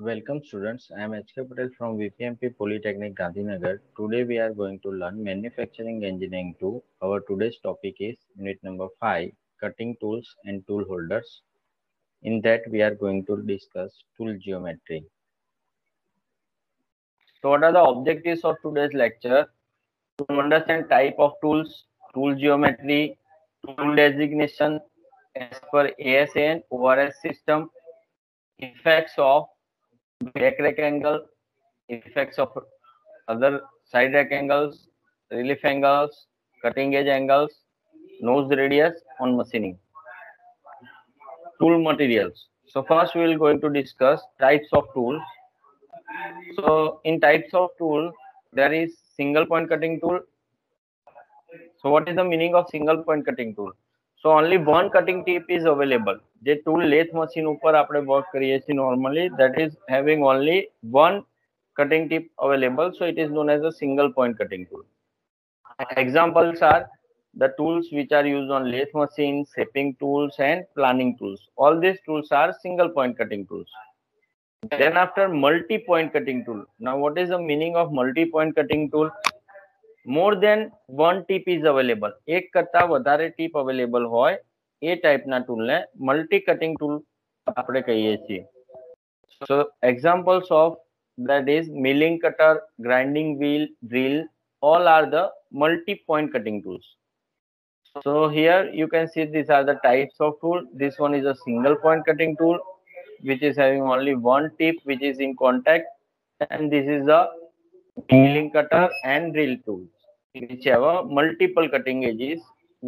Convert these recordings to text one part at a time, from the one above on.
Welcome students, I am HK Patel from VPMP Polytechnic Gandhinagar. Today we are going to learn Manufacturing Engineering 2. Our today's topic is unit number 5, Cutting Tools and Tool Holders. In that we are going to discuss tool geometry. So what are the objectives of today's lecture? To understand type of tools, tool geometry, tool designation as per ASN, ORS system, effects of back rectangle, effects of other side rectangles, relief angles, cutting edge angles, nose radius on machining. Tool materials. So first we will going to discuss types of tools. So in types of tool, there is single point cutting tool. So what is the meaning of single point cutting tool? So only one cutting tip is available. જે tool lathe machine ઉપર આપણે work કરીએ છીએ normally that is having only one cutting tip available so it is known as a single point cutting tool examples are the tools which are used on lathe machines shaping tools and planing tools all these tools are single point cutting tools then after multi point cutting tool now what is the meaning of multi point cutting tool more than one tip is available એક કરતા વધારે tip available હોય એ ટાઈપના ટૂલને multi cutting tool આપણે કહીએ છીએ so examples of that is milling cutter grinding wheel drill all are the multi point cutting tools so here you can see these are the types of tool this one is a single point cutting tool which is having only one tip which is in contact and this is a milling cutter and drill tools which have a multiple cutting edges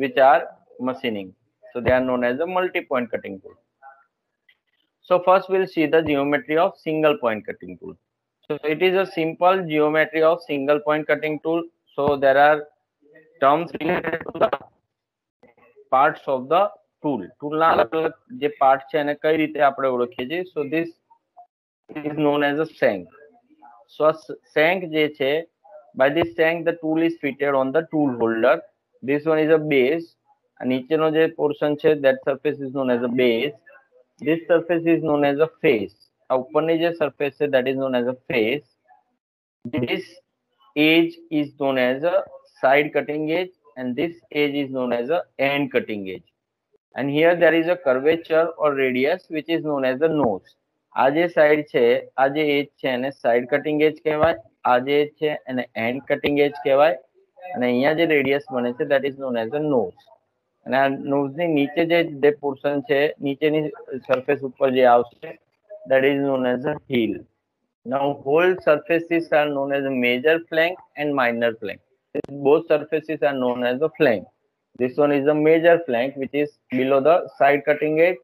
which are machining so they are known as a multi-point cutting tool. So first we'll see the geometry of single point cutting tool. So it is a simple geometry of single point cutting tool. So there are terms related to the parts of the tool. Tool ના અલગ અલગ જે part છે એને કઈ રીતે આપણે ઓળખીએ છીએ so this is known as a shank. So shank જે છે by this shank the tool is fitted on the tool holder. This one is a base નીચેનો જે પોર્શન છે that surface is known as a base this surface is known as a face આ ઉપરની જે surface છે that is known as a face this edge is known as a side cutting edge and this edge is known as a end cutting edge and here there is a curvature or radius which is known as the nose આ જે side છે આ જે એજ છે એને side cutting એજ કહેવાય આ જે એજ છે એને એન્ડ કટિંગ એજ કહેવાય અને અહીંયા જે રેડિયસ બને છે that is known as a nose અને આ નોઝની નીચે જે જે પોર્શન છે નીચેની સરફેસ ઉપર જે આવશે that is known as a heel now whole surfaces are known as a major flank and minor flank both surfaces are known as a flank this one is a major flank which is below the side cutting edge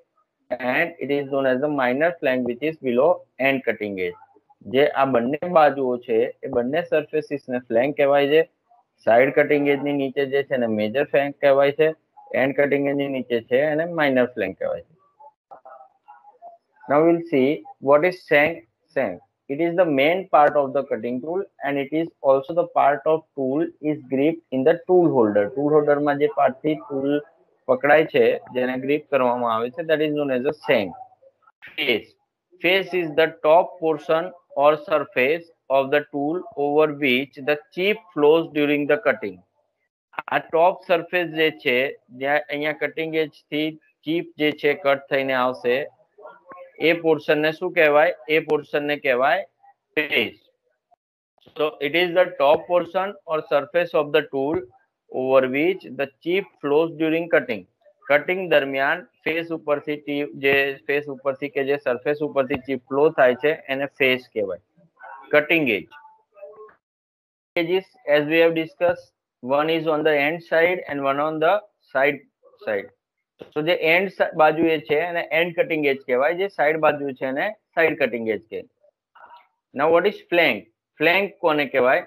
and it is known as a minor flank which is below end cutting edge જે આ બંને બાજુઓ છે એ બંને surfaces ને flank કહેવાય છે side cutting એજ ની નીચે જે છે ને મેજર ફ્લેંક કહેવાય છે એન્ડ કટિંગ એની નીચે છે અને માઇનર ફ્લેંક કહેવાય છે now we'll see what is shank shank it is the main part of the cutting tool and it is also the part of tool is gripped in the tool holder tool holder માં જે part થી tool પકડાય છે જેને grip કરવામાં આવે છે that is known as a shank face face is the top portion or surface of the tool over which the chip flows during the cutting આ ટોપ સરફેસ જે છે જ્યાં અહીંયા કટિંગ એજ થી ચીપ જે છે કટ થઈને આવશે એ પોર્શન ને શું કહેવાય એ પોર્શન ને કહેવાય face so it is the top portion or surface of the tool over which the chip flows during cutting cutting દરમિયાન ફેસ ઉપરથી જે ફેસ ઉપરથી કે જે સરફેસ ઉપરથી ચીપ ફ્લો થાય છે એને ફેસ કહેવાય cutting edge edges as we have discussed one is on the end side and one on the side side so જે end બાજુ એ છે એને end cutting edge કહેવાય જે side બાજુ છે એને side cutting edge કહેવાય now what is flank flank કોને કહેવાય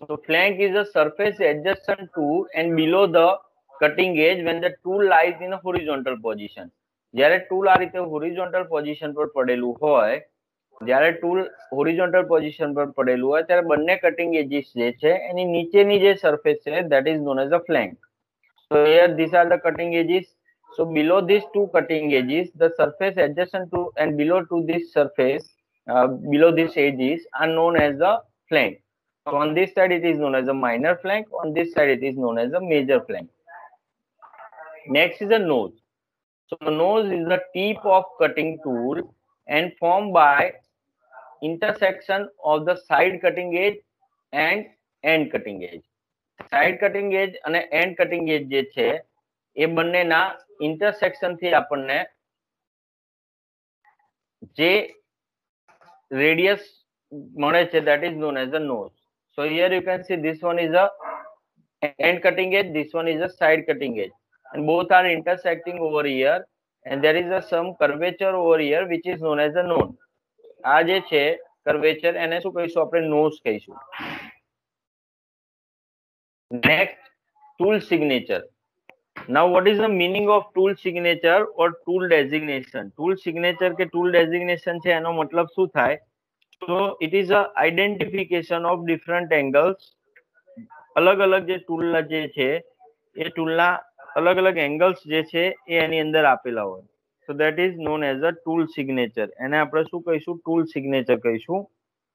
so flank is a surface adjacent to and below the cutting edge when the tool lies in a horizontal position જ્યારે tool આ રીતે હોરિઝોન્ટલ પોઝિશન પર પડેલું હોય જ્યારે ટૂલ હોરિઝોન્ટલ પોઝિશન પર પડેલું હોય ત્યારે બંને કટિંગ એજીસ જે છે એની નીચેની જે સરફેસ છે that is known as a flank so here these are the cutting edges so below these two cutting edges the surface adjacent to and below to this surface uh, below this edges are known as the flank. So on this side it is known as a minor flank, on this side it is known as a major flank. Next is a nose. So the nose is the tip of cutting tool and formed by intersection of the side cutting edge and end cutting edge. Side cutting edge અને and cutting એજ જે છે એ બંનેના intersection થી આપણને જે radius મળે છે that is known as the nose So here you can see this one is a end cutting edge this one is a side cutting edge and both are intersecting over here and there is a some curvature over here which is known as a node. આ જે છે curvature એને શું કહીશું આપણે nose કહીશું next tool signature now what is the meaning of tool signature or tool designation tool signature કે tool designation છે એનો મતલબ શું થાય so, it is a identification of different angles. અલગ અલગ જે ટૂલના જે છે એ ટૂલના અલગ અલગ એંગલ્સ જે છે એ એની અંદર આપેલા હોય so that is known as a tool signature એને આપણે શું કહીશું? ટૂલ સિગ્નેચર કહીશું.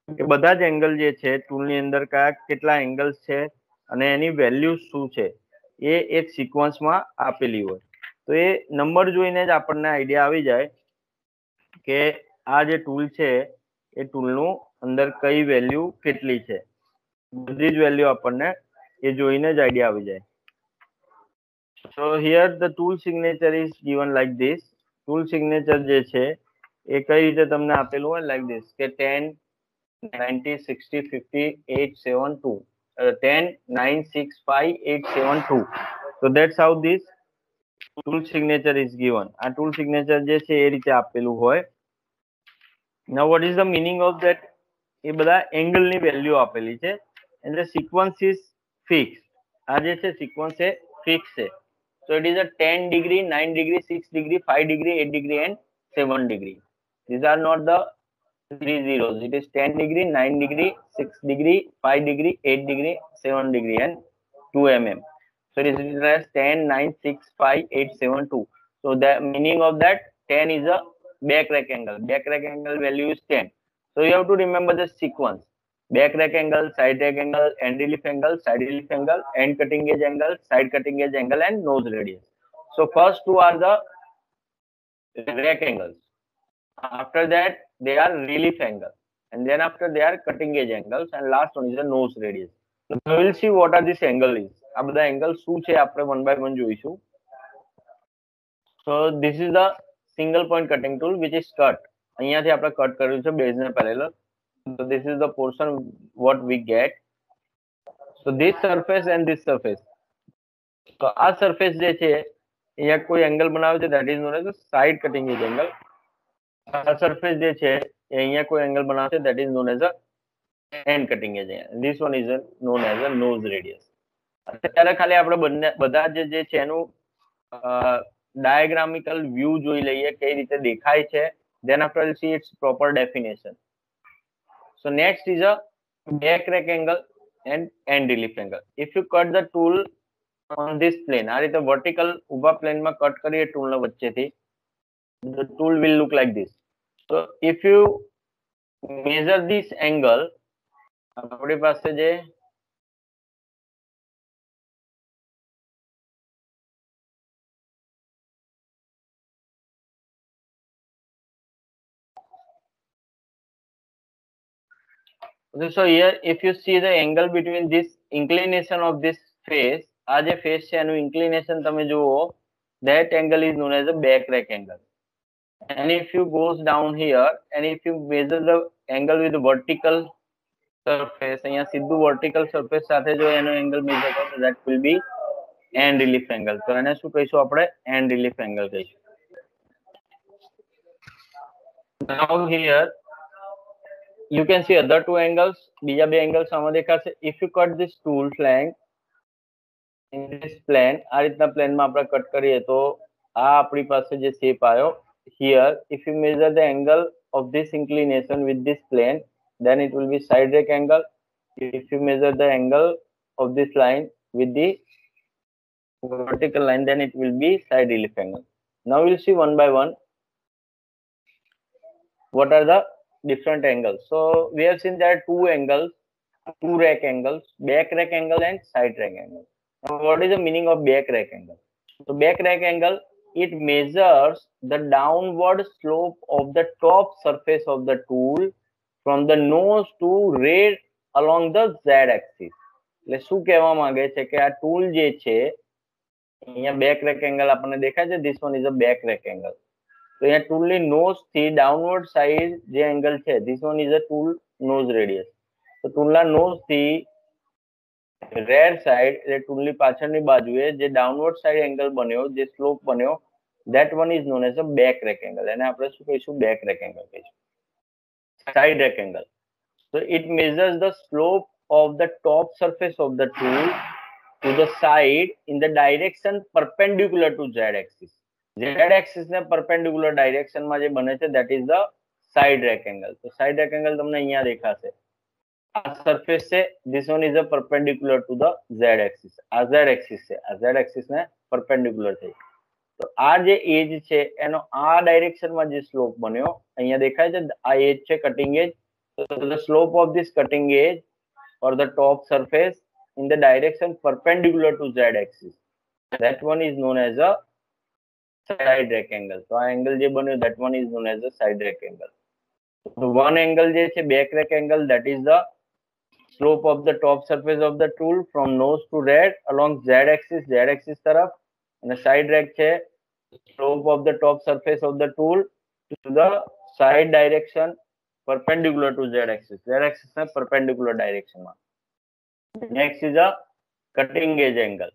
કે બધા જ એંગલ જે છે ટૂલની અંદર કયા કેટલા એંગલ્સ છે, અને એની વેલ્યુ શું છે, એ એક સિક્વન્સમાં આપેલી હોય. તો એ નંબર જોઈને જ આપણને આઈડિયા આવી જાય કે આ જે ટૂલ છે એ ટૂલનું અંદર કઈ વેલ્યુ કેટલી છે બધી જ વેલ્યુ આપણને એ જોઈને જ આઈડિયા આવી જાય so here the tool signature is given like this tool signature જે છે એ કઈ રીતે તમને આપેલું હોય like this કે 10 90 60 50 8 7 2 uh, 10 9 6 5 8 7 2 so that's how this tool signature is given આ tool signature જે છે એ રીતે આપેલું હોય now what is the meaning of that એ બધા એંગલની વેલ્યુ આપેલી છે and the sequence is fixed આ જે છે સિક્વન્સ એ ફિક્સ છે so it is a 10 degree 9 degree 6 degree 5 degree 8 degree and 7 degree these are not the three zeros it is 10 degree 9 degree 6 degree 5 degree 8 degree 7 degree and 2 mm so it is written as 10 9 6 5 8 7 2 so the meaning of that 10 is a back rack angle back rack angle value is 10 so you have to remember the sequence back rack angle side rack angle end relief angle side relief angle end cutting edge angle side cutting edge angle and nose radius so first two are the rack angles after that they are relief angle and then after they are cutting edge angles and last one is the nose radius so we will see what are this angle is આ બધા angle શું છે આપણે one by one જોઈશું so this is the single point cutting tool which is cut અહીંયાથી આપણે cut કર્યું છે બેઝ ને parallel so this is the portion what we get so this surface and this surface તો આ surface જે છે અહીંયા કોઈ એંગલ બનાવે છે that is known as a side cutting edge angle આ surface જે છે એ અહીંયા કોઈ એંગલ બનાવે છે that is known as a end cutting edge angle this one is a, known as a nose radius અત્યારે ખાલી આપણે બંને બધા જે જે છે એનું ડાયાગ્રામિકલ વ્યૂ જોઈ લઈએ કઈ રીતે દેખાય છે after we'll see its proper definition so next is a back rack angle and end relief angle if you cut the tool on this plane આ રીતે vertical ઊભા plane માં કટ કરીએ tool ના વચ્ચેથી the tool will look like this so if you measure this angle આપણી પાસે જે Okay, so here if you see the angle between this inclination of this face, આ જે face છે એનું inclination તમે જુઓ that angle is known as a back rack angle. And if you goes down here and if you measure the angle with the vertical surface, અહીંયા સીધું vertical surface સાથે જો એનો angle measure કરો that will be end relief angle. તો એને શું કહીશું આપણે end relief angle કહીશું. Now here you can see other two angles બીજા બે angles આમાં દેખાશે if you cut this tool flank in this plane આ રીતના plane માં આપણે કટ કરીએ તો આ આપણી પાસે જે shape આવ્યો here if you measure the angle of this inclination with this plane then it will be side rack angle if you measure the angle of this line with the vertical line then it will be side relief angle now we'll see one by one what are the different angles. So we have seen there are two angles, two rack angles, back rack angle and side rack angle. Now what is the meaning of back rack angle? So back rack angle, it measures the downward slope of the top surface of the tool from the nose to rail along the z axis. એટલે શું કહેવા માંગે છે કે આ tool જે છે અહીંયા બેક રેક એંગલ આપણને દેખાય છે this one is a back rake angle તો અહીંયા ટૂલની નોઝ થી ડાઉનવર્ડ સાઈડ જે એંગલ છે this one is a tool nose radius તો ટૂલના નોઝ થી રેર સાઈડ એટલે ટૂલની પાછળની બાજુએ જે ડાઉનવર્ડ સાઈડ એંગલ બન્યો જે સ્લોપ બન્યો that one is known as a back rack angle એને આપણે શું કહીશું back rack angle કહીશું side rack angle so it measures the slope of the top surface of the tool to the side in the direction perpendicular to z axis z axis ને perpendicular direction માં જે બને છે that is the side rack angle તો side rack angle તમને અહીંયા દેખાશે આ સરફેસ છે this one is a perpendicular to the z axis આ z axis છે આ z axis ને perpendicular થઈ તો આ જે એજ છે એનો આ ડાયરેક્શનમાં જે સ્લોપ બન્યો અહીંયા દેખાય છે આ એજ છે cutting edge so the slope of this cutting edge or the top surface in the direction perpendicular to z axis that one is known as a side rack angle so આ angle જે બન્યો that one is known as a side rack angle so one angle જે છે back rack angle that is the slope of the top surface of the tool from nose to red along z axis z axis તરફ અને side rack છે slope of the top surface of the tool to the side direction perpendicular to z axis z axis na perpendicular direction માં next is a cutting edge angle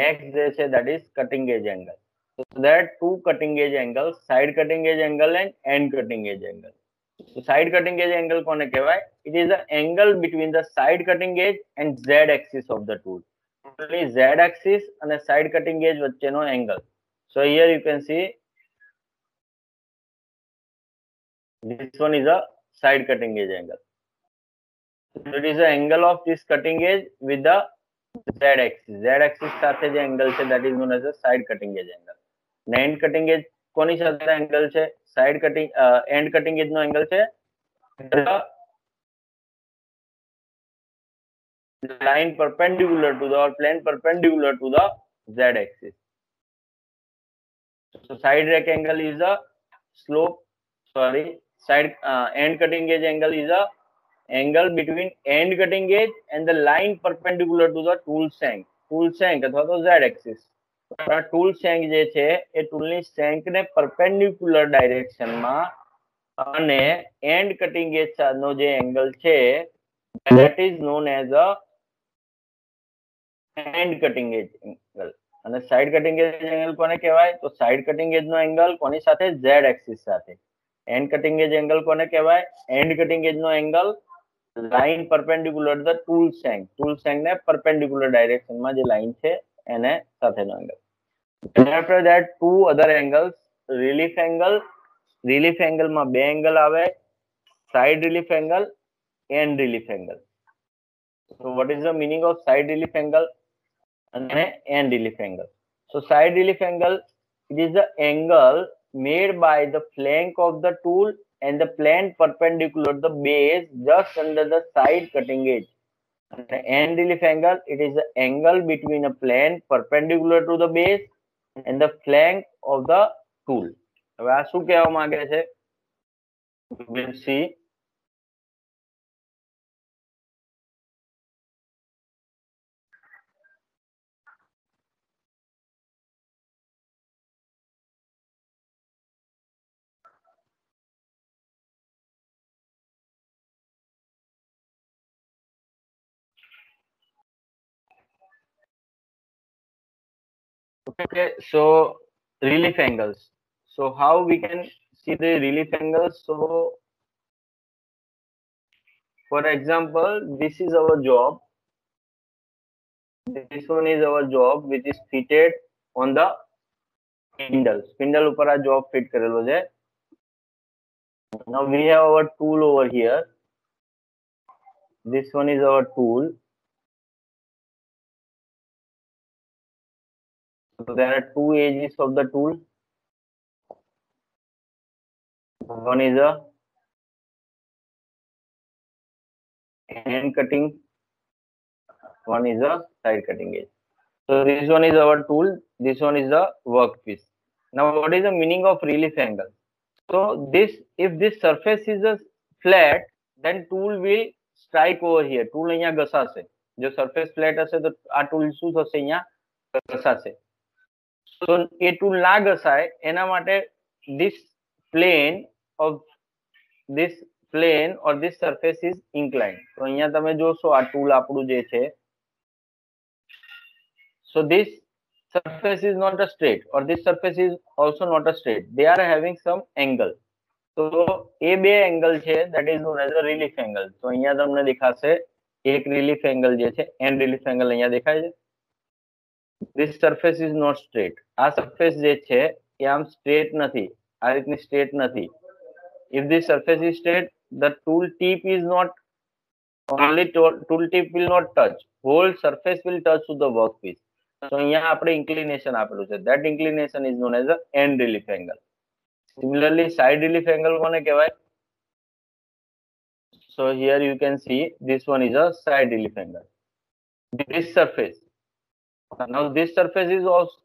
next જે છે that is cutting edge angle so there are two cutting edge angles side cutting edge angle and end cutting edge angle so side cutting edge angle કોને કહેવાય it is the angle between the side cutting edge and z axis of the tool only z axis અને side cutting edge વચ્ચેનો angle so here you can see this one is a side cutting edge angle so it is the angle of this cutting edge with the z axis z axis સાથે જે angle છે that is known as a side cutting edge angle અને end cutting edge કોની સાથે angle છે side cutting uh, end cutting edge નો angle છે the line perpendicular to the or plane perpendicular to the z axis so side rack angle is a slope sorry side uh, end cutting edge angle is a angle between end cutting edge and the line perpendicular to the tool shank tool shank અથવા તો z axis tool સેન્ક જે છે, એ ટૂલની સેન્કને perpendicular ડાયરેક્શનમાં અને and cutting edge નો જે angle છે that is known as a end cutting edge angle અને side cutting edge angle કોને કહેવાય? તો સાઈડ કટિંગ એજ નો એંગલ કોની સાથે? ઝેડ એક્સિસ સાથે. એન્ડ કટિંગ એજ એંગલ કોને કહેવાય? End cutting edge no angle line perpendicular the tool shank tool shank ને પરપેન્ડિક્યુલર ડાયરેક્શનમાં જે લાઇન છે, એને સાથેનો angle after that two other angles relief angle relief angle માં બે એંગલ આવે side relief angle and relief angle so what is the meaning of side relief angle and end relief angle so side relief angle it is the angle made by the flank of the tool and the plane perpendicular the base just under the side cutting edge and the end relief angle it is the angle between a plane perpendicular to the base and the flank of the tool હવે આ શું કહેવા માંગે છે? You will see Okay, so relief angles. So how we can see the relief angles? So for example, this is our job. This one is our job which is fitted on the spindle. Spindle upar a job fit karelo. Now we have our tool over here. This one is our tool. there are two edges of the tool. One is a hand cutting, one is a side cutting edge. So this one is our tool, this one is the workpiece. Now what is the meaning of relief angle? So this, if this surface is a flat, then tool will strike over here. Tool અહીંયા ઘસાશે. જો surface flat હશે તો આ tool શું થશે અહીંયા ઘસાશે. So એ tool ના ઘસાય એના માટે this plane of this plane or this surface is inclined. તો અહીંયા તમે જોશો આ tool આપણું જે છે so this surface is not a straight or this surface is also not a straight they are having some angle તો એ બે એંગલ છે that is known as a relief angle તો અહીંયા તમને દેખાશે એક relief angle જે છે end relief angle અહીંયા દેખાય છે this surface is not straight આ surface જે છે એ આમ straight નથી આ રીતની straight નથી if this surface is straight the tool tip is not only tool, tool tip will not touch whole surface will touch to the workpiece તો અહીંયા આપણે inclination આપેલું છે that inclination is known as a end relief angle similarly side relief angle કોને કહેવાય so here you can see this one is a side relief angle this surface now this surface is also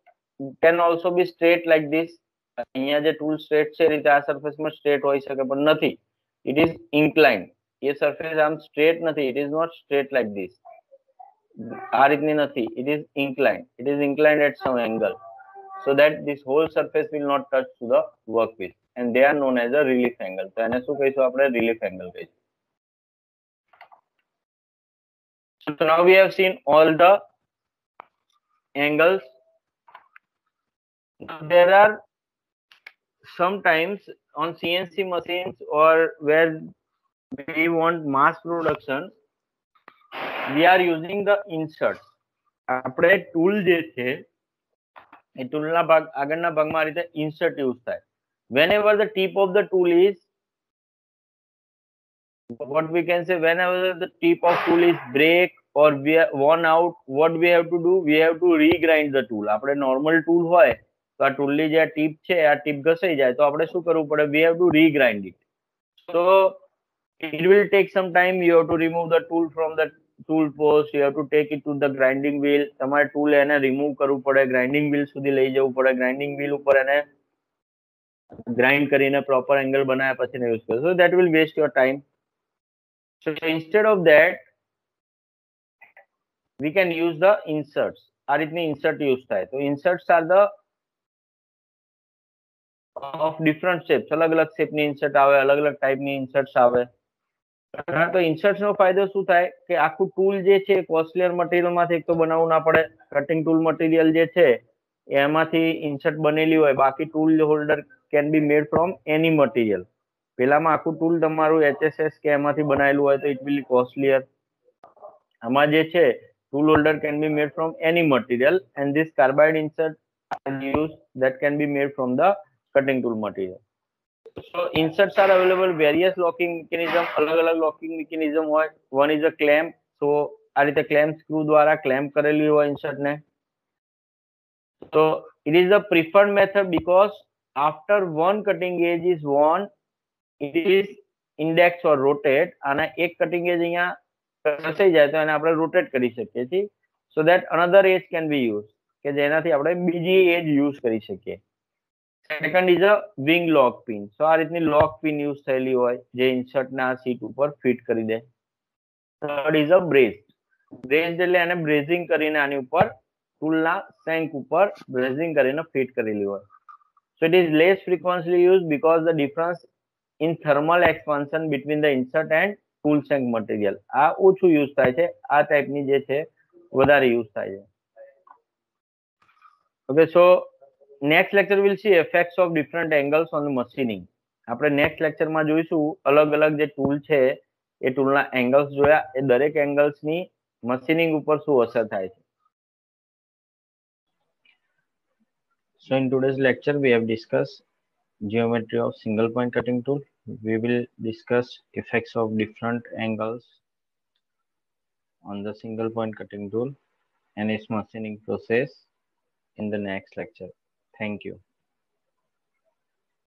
can also be straight like this અહીંયા જે tool straight છે એ રીતે આ સરફેસમાં straight હોઈ શકે પણ નથી ઇટ ઇઝ ઇન્ક્લાઇન્ડ એ સરફેસ આમ સ્ટ્રેટ નથી it is not straight like this આ રીતની નથી it is inclined it is inclined at some angle so that this whole surface will not touch to the workpiece and they are known as a relief angle તો એને શું કહીશું આપણે relief angle કહીશું so now we have seen all the angles now there are sometimes on CNC machines or where we want mass production we are using the inserts આપણે tool જે છે એ ટૂલના ભાગ આગળના ભાગમાં આ રીતે ઇન્સર્ટ યુઝ થાય whenever the tip of the tool is what we can say whenever the tip of tool is break or we are worn out what we have to do we have to regrind the tool આપણે normal tool હોય તો આ ટૂલની જે tip છે આ tip ઘસાઈ જાય તો આપણે શું કરવું પડે we have to regrind it so it will take some time you have to remove the tool from the tool post you have to take it to the grinding wheel તમારે tool એને remove કરવું પડે grinding wheel સુધી લઈ જવું પડે grinding wheel ઉપર એને grind કરીને proper angle બનાવ્યા પછી use કરો so that will waste your time so instead of that we can use the inserts આ રીતની insert use થાય તો inserts are the of different shapes અલગ અલગ shape ની insert આવે અલગ અલગ type ની inserts આવે તો ઇન્સર્ટ નો ફાયદો શું થાય કે આખું ટૂલ જે છે કોસ્ટલિયર મટીરિયલ માંથી એક તો બનાવવું ના પડે કટિંગ ટૂલ મટીરિયલ જે છે એમાંથી ઇન્સર્ટ બનેલી હોય બાકી tool holder can be made from any material પેલામાં આખું ટૂલ તમારું એચએસએસ કે એમાંથી બનાવેલું હોય તો ઇટ વિલ કોસ્ટલિયર આમાં જે છે tool holder can be made from any material and this carbide insert use that can be made from the cutting tool material so inserts are available various locking mechanism અલગ અલગ locking mechanism હોય one is a clamp so આ રીતે clamp screw દ્વારા clamp કરેલી હોય insert ને so it is the preferred method because after one cutting edge is worn it is index or rotate અને એક cutting edge અહીંયા ઘસાઈ જાય તો એને આપણે રોટેટ કરી શકીએ છીએ. So that another edge can be use કે જેનાથી આપણે બીજી એજ યુઝ કરી શકીએ. Second is a wing lock pin so આ રીતની લોક પિન યુઝ થયેલી હોય, જે ઇન્સર્ટ ના સીટ ઉપર ફિટ કરી દે. Third is a braze braze એટલે એને બ્રેઝિંગ કરીને આની ઉપર ટૂલના સેન્ક ઉપર બ્રેઝિંગ કરીને ફિટ કરેલી હોય. So it is less frequently use because the difference in thermal expansion between the insert and tool shank material આ ઓછું યુઝ થાય છે. આ ટાઈપની જે છે વધારે યુઝ થાય છે. Okay so next lecture will see effects of different angles on machining આપણે નેક્સ્ટ લેક્ચરમાં જોઈશું અલગ અલગ જે ટૂલ છે એ ટૂલના એંગલ્સ જોયા. એ દરેક એંગલ્સની મશીનિંગ ઉપર શું અસર થાય છે. So in today's lecture, we have discussed geometry of single point cutting tool. We will discuss effects of different angles on the single point cutting tool and its machining process in the next lecture. Thank you.